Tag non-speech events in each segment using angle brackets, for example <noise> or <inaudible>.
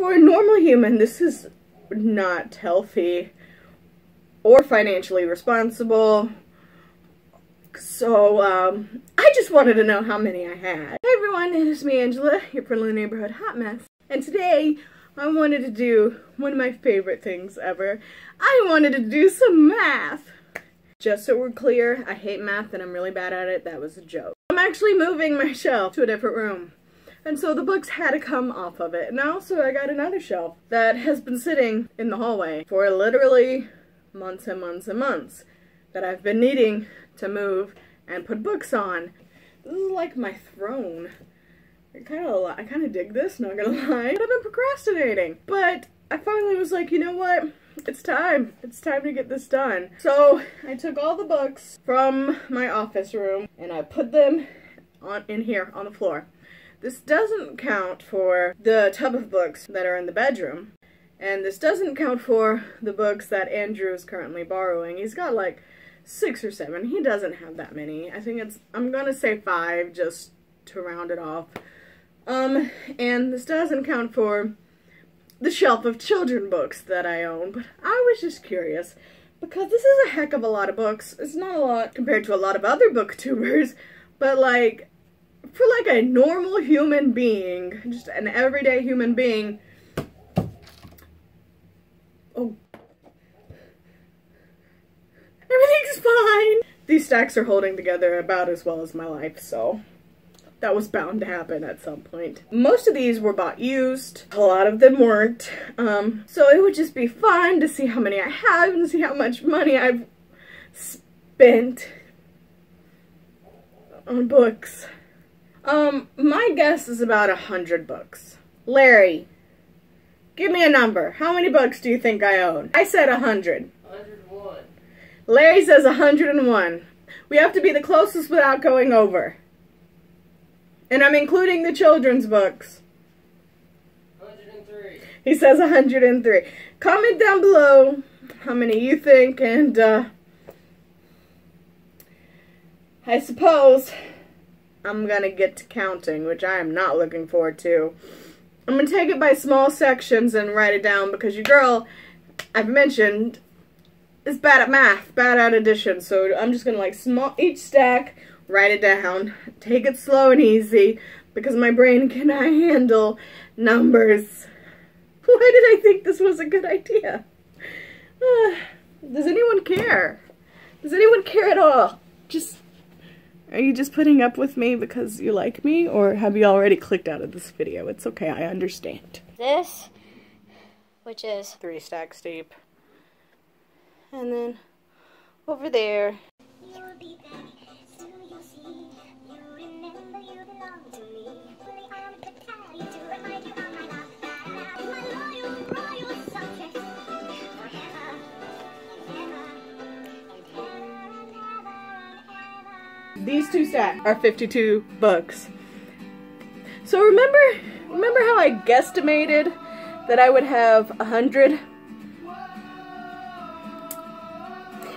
For a normal human, this is not healthy or financially responsible. So, um, I just wanted to know how many I had. Hey everyone, it is me, Angela, your friendly neighborhood hot mess. And today, I wanted to do one of my favorite things ever. I wanted to do some math. Just so we're clear, I hate math and I'm really bad at it. That was a joke. I'm actually moving my shelf to a different room. And so the books had to come off of it. And also I got another shelf that has been sitting in the hallway for literally months and months and months that I've been needing to move and put books on. This is like my throne. I kind of I kind of dig this, not gonna <laughs> lie. But I've been procrastinating. But I finally was like, you know what? It's time. It's time to get this done. So I took all the books from my office room and I put them on in here on the floor. This doesn't count for the tub of books that are in the bedroom. And this doesn't count for the books that Andrew is currently borrowing. He's got like six or seven. He doesn't have that many. I think it's, I'm gonna say five just to round it off. Um, and this doesn't count for the shelf of children books that I own, but I was just curious because this is a heck of a lot of books. It's not a lot compared to a lot of other booktubers, but like for like a normal human being, just an everyday human being, oh, everything's fine. These stacks are holding together about as well as my life, so that was bound to happen at some point. Most of these were bought used. A lot of them weren't. Um, so it would just be fun to see how many I have and see how much money I've spent on books. Um, my guess is about a hundred books. Larry, give me a number. How many books do you think I own? I said a hundred. 101. Larry says a hundred and one. We have to be the closest without going over. And I'm including the children's books. 103. He says 103. Comment down below how many you think, and uh, I suppose I'm gonna get to counting, which I am not looking forward to. I'm gonna take it by small sections and write it down because your girl, I've mentioned, is bad at math, bad at addition. So I'm just gonna like small each stack, write it down, take it slow and easy because my brain cannot handle numbers. <laughs> Why did I think this was a good idea? Uh, <sighs> does anyone care? Does anyone care at all? Just are you just putting up with me because you like me, or have you already clicked out of this video? It's okay, I understand. This, which is Three stacks deep. And then over there. These two stacks are 52 books. So remember, remember how I guesstimated that I would have a hundred?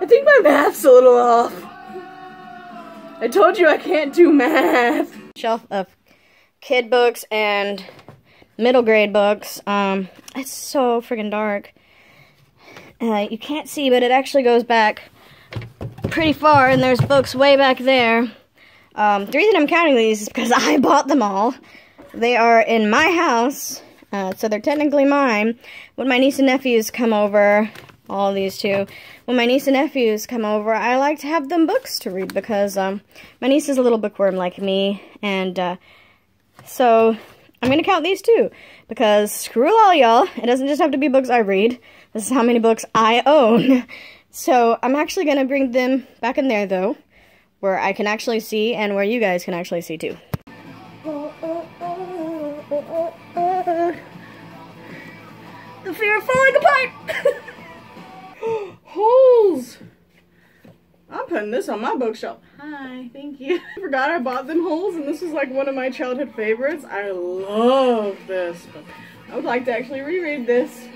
I think my math's a little off. I told you I can't do math. shelf of kid books and middle grade books. Um, it's so freaking dark. Uh, you can't see, but it actually goes back pretty far, and there's books way back there. Um, the reason I'm counting these is because <laughs> I bought them all. They are in my house, uh, so they're technically mine. When my niece and nephews come over, all these two, when my niece and nephews come over, I like to have them books to read because um, my niece is a little bookworm like me, and uh, so I'm going to count these too because screw all y'all. It doesn't just have to be books I read. This is how many books I own. <laughs> So I'm actually going to bring them back in there though, where I can actually see and where you guys can actually see too. The fear of falling apart. <gasps> Holes. I'm putting this on my bookshelf. Hi, thank you. <laughs> I forgot I bought them holes, and this is like one of my childhood favorites. I love this. But I would like to actually reread this.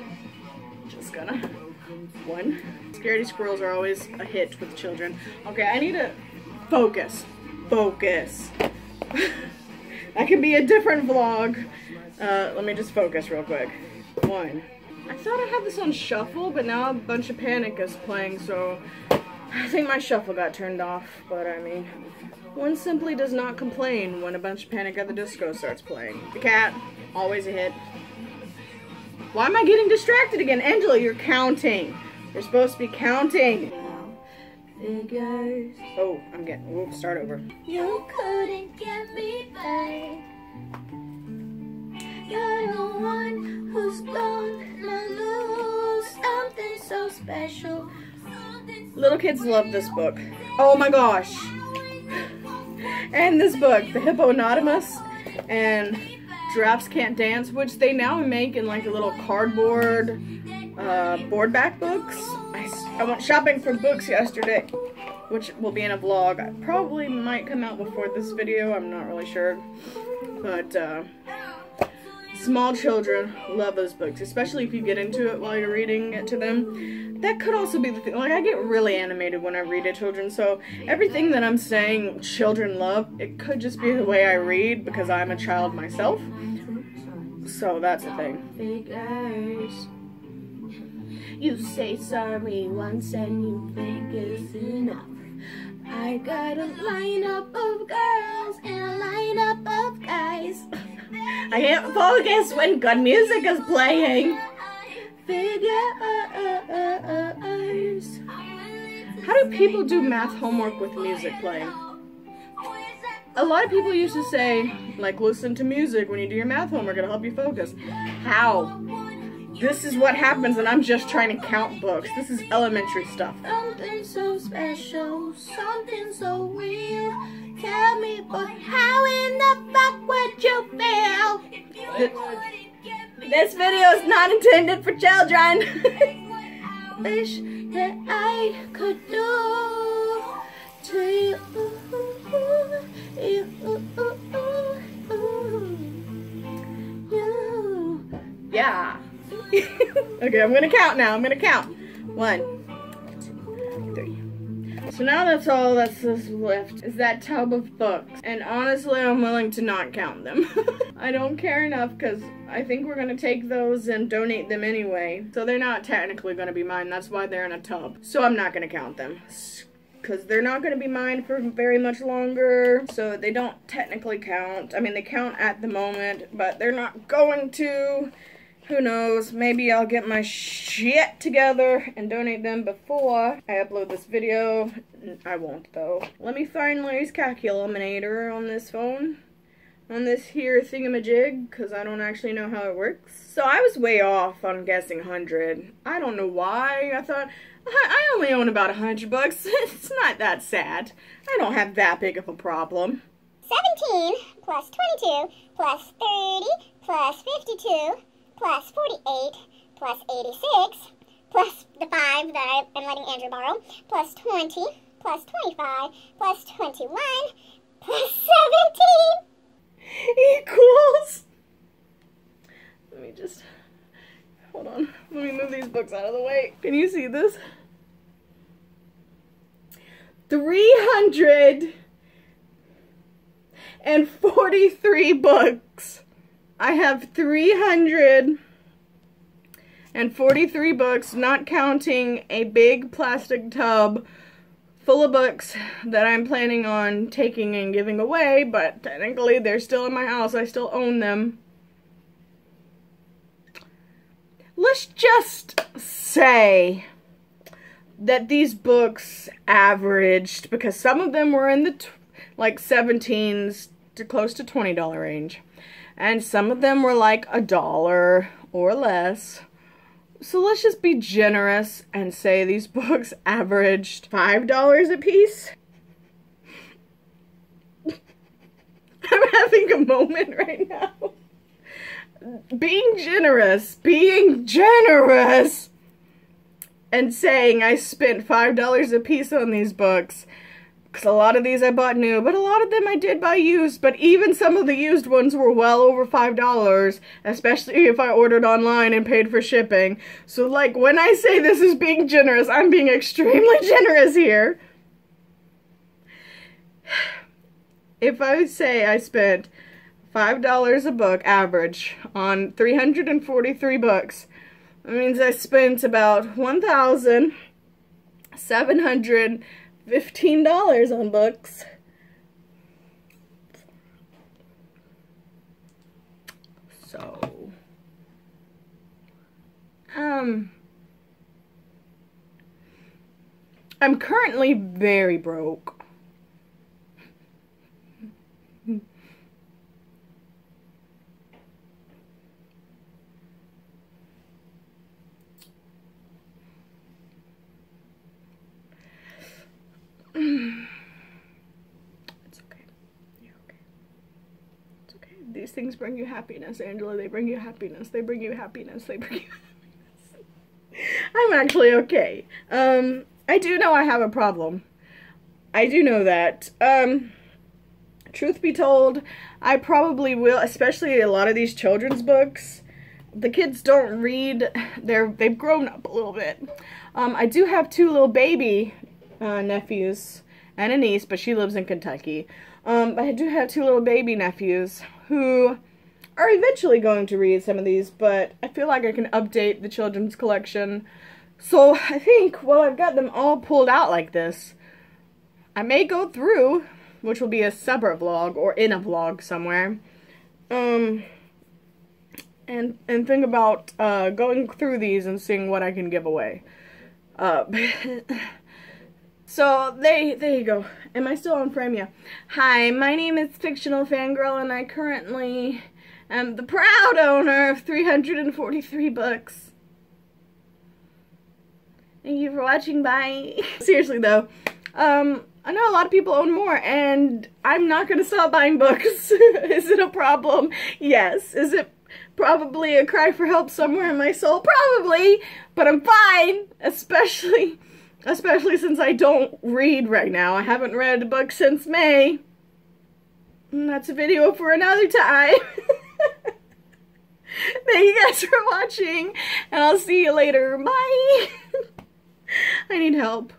Just gonna. One. Scaredy squirrels are always a hit with children. Okay, I need to focus. Focus. <laughs> that can be a different vlog. Uh, let me just focus real quick. One. I thought I had this on shuffle, but now a bunch of Panic is playing, so I think my shuffle got turned off. But I mean, one simply does not complain when a bunch of Panic at the Disco starts playing. The cat, always a hit. Why am I getting distracted again? Angela, you're counting. You're supposed to be counting. Figures. Oh, I'm getting. Whoop, start over. You couldn't get me back. You're the one who's gonna lose something so special. Little kids love this book. Oh my gosh. And this book, The Hipponotamus and Giraffes Can't Dance, which they now make in like a little cardboard uh, board back books. I went shopping for books yesterday, which will be in a vlog. I probably might come out before this video, I'm not really sure. But uh, small children love those books, especially if you get into it while you're reading it to them. That could also be the thing. Like, I get really animated when I read to children, so everything that I'm saying children love, it could just be the way I read because I'm a child myself. So that's the thing. You say sorry once and you think it's enough. I got a lineup of girls and a lineup of guys. I can't focus when good music is playing. How do people do math homework with music playing? A lot of people used to say, like, listen to music when you do your math homework, it'll help you focus. How? This is what happens, and I'm just trying to count books. This is elementary stuff. Something so special, something so real. Tell me, but how in the fuck would you feel? This video is not intended for children. <laughs> Wish that I could do to you. You, you. yeah. <laughs> okay, I'm gonna count now. I'm gonna count. One, two, three. So now that's all that's left is that tub of books. And honestly, I'm willing to not count them. <laughs> I don't care enough because I think we're gonna take those and donate them anyway. So they're not technically gonna be mine. That's why they're in a tub. So I'm not gonna count them. Because they're not going to be mine for very much longer. So they don't technically count. I mean, they count at the moment, but they're not going to. Who knows? Maybe I'll get my shit together and donate them before I upload this video. I won't though. Let me find Larry's calculator on this phone. On this here thingamajig, because I don't actually know how it works. So I was way off on guessing 100. I don't know why. I thought, I only own about 100 bucks. <laughs> It's not that sad. I don't have that big of a problem. 17 plus 22 plus 30 plus 52 plus 48 plus 86 plus the 5 that I'm letting Andrew borrow plus 20 plus 25 plus 21 plus 17 <laughs> equals. Let me just hold on. Let me move these books out of the way. Can you see this? Three hundred and forty-three books. I have three hundred and forty-three books, not counting a big plastic tub full of books that I'm planning on taking and giving away, but technically they're still in my house. I still own them. Let's just say that these books averaged, because some of them were in the like 17s to close to $20 range, and some of them were like a dollar or less. So let's just be generous and say these <laughs> books averaged $5 a piece. <laughs> I'm having a moment right now. Being generous, being generous, and saying I spent $5 a piece on these books. Because a lot of these I bought new, but a lot of them I did buy used. But even some of the used ones were well over $5, especially if I ordered online and paid for shipping. So, like, when I say this is being generous, I'm being extremely <laughs> generous here. <sighs> If I say I spent $5 a book average on 343 books. That means I spent about $1,715 on books. So, um, I'm currently very broke. It's okay. You're okay. It's okay. These things bring you happiness, Angela. They bring you happiness. They bring you happiness. They bring you happiness. I'm actually okay. Um, I do know I have a problem. I do know that. Um, truth be told, I probably will, especially a lot of these children's books. The kids don't read. They're they've grown up a little bit. Um, I do have two little baby uh, nephews and a niece, but she lives in Kentucky. Um, but I do have two little baby nephews who are eventually going to read some of these, but I feel like I can update the children's collection. So I think, well, I've got them all pulled out like this. I may go through, which will be a separate vlog or in a vlog somewhere. Um, and and think about uh, going through these and seeing what I can give away. Uh, <laughs> so they there you go. Am I still on frame? Yeah. Hi, my name is Fictional Fangirl, and I currently am the proud owner of 343 books. Thank you for watching. Bye. <laughs> Seriously though, um, I know a lot of people own more, and I'm not gonna stop buying books. <laughs> Is it a problem? Yes. Is it probably a cry for help somewhere in my soul? Probably, but I'm fine. Especially, especially since I don't read right now. I haven't read a book since May. And that's a video for another time. <laughs> Thank you guys for watching, and I'll see you later. Bye. <laughs> I need help.